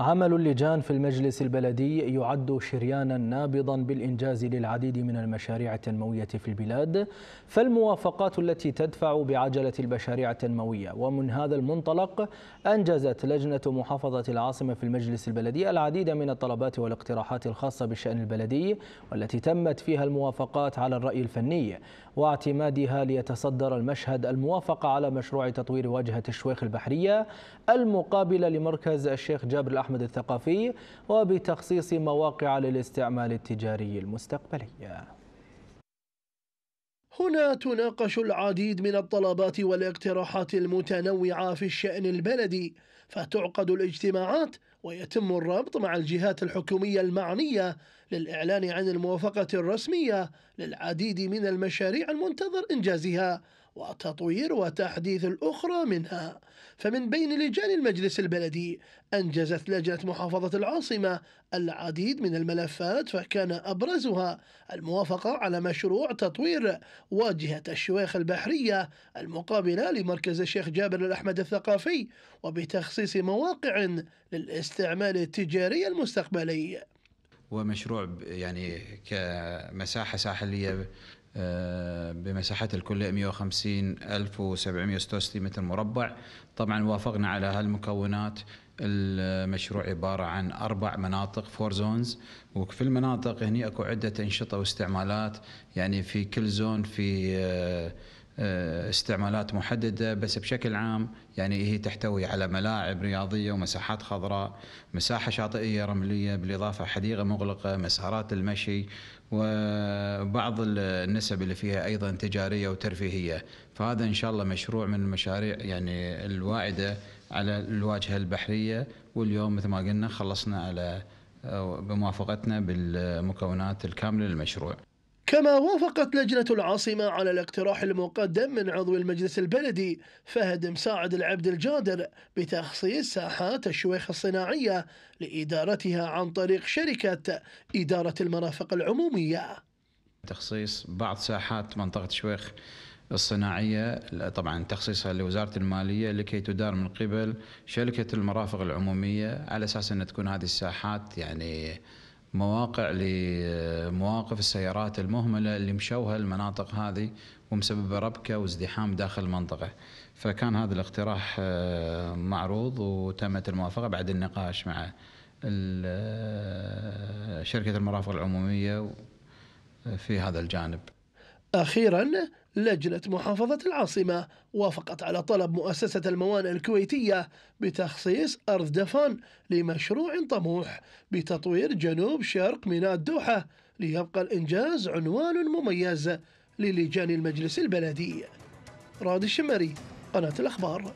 عمل اللجان في المجلس البلدي يعد شريانا نابضا بالإنجاز للعديد من المشاريع التنموية في البلاد فالموافقات التي تدفع بعجلة المشاريع التنموية. ومن هذا المنطلق أنجزت لجنة محافظة العاصمة في المجلس البلدي العديد من الطلبات والاقتراحات الخاصة بالشأن البلدي والتي تمت فيها الموافقات على الرأي الفني. واعتمادها ليتصدر المشهد الموافقة على مشروع تطوير واجهة الشويخ البحرية المقابلة لمركز الشيخ جابر الأحمد أحمد الثقافي وبتخصيص مواقع للاستعمال التجاري المستقبلي هنا تناقش العديد من الطلبات والاقتراحات المتنوعة في الشأن البلدي فتعقد الاجتماعات ويتم الربط مع الجهات الحكومية المعنية للإعلان عن الموافقة الرسمية للعديد من المشاريع المنتظر إنجازها. وتطوير وتحديث الأخرى منها. فمن بين لجان المجلس البلدي أنجزت لجنة محافظة العاصمة العديد من الملفات فكان أبرزها الموافقة على مشروع تطوير واجهة الشويخ البحرية المقابلة لمركز الشيخ جابر الأحمد الثقافي وبتخصيص مواقع للاستعمال التجاري المستقبلي. ومشروع يعني كمساحة ساحلية بمساحة الكلية 150 1766 متر مربع. طبعا وافقنا على هالمكونات. المشروع عبارة عن أربع مناطق four zones وفي المناطق هني أكو عدة أنشطة واستعمالات. يعني في كل zone في آه، استعمالات محددة بس بشكل عام يعني هي تحتوي على ملاعب رياضية ومساحات خضراء مساحة شاطئية رملية بالإضافة حديقة مغلقة مسارات المشي وبعض النسب اللي فيها أيضا تجارية وترفيهية. فهذا إن شاء الله مشروع من المشاريع يعني الواعدة على الواجهة البحرية. واليوم مثل ما قلنا خلصنا على آه، بموافقتنا بالمكونات الكاملة للمشروع. كما وافقت لجنة العاصمة على الاقتراح المقدم من عضو المجلس البلدي فهد مساعد العبد الجادر بتخصيص ساحات الشويخ الصناعية لإدارتها عن طريق شركة إدارة المرافق العمومية. تخصيص بعض ساحات منطقة شويخ الصناعية طبعا تخصيصها لوزارة المالية لكي تدار من قبل شركة المرافق العمومية على أساس أن تكون هذه الساحات يعني مواقع لمواقف السيارات المهملة اللي مشوها المناطق هذه ومسببة ربكة وازدحام داخل المنطقة. فكان هذا الاقتراح آه، معروض وتمت الموافقة بعد النقاش مع آه، شركة المرافق العمومية في هذا الجانب. أخيرا لجنة محافظة العاصمة وافقت على طلب مؤسسة الموانئ الكويتية بتخصيص أرض دفن لمشروع طموح بتطوير جنوب شرق ميناء الدوحة ليبقى الإنجاز عنوان مميز للجان المجلس البلدي. راد الشمري قناة الأخبار.